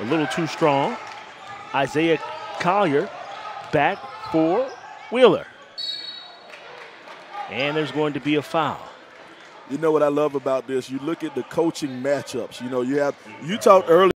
a little too strong. Isaiah Collier back for Wheeler. And there's going to be a foul. You know what I love about this? You look at the coaching matchups. You know, you have you talked earlier.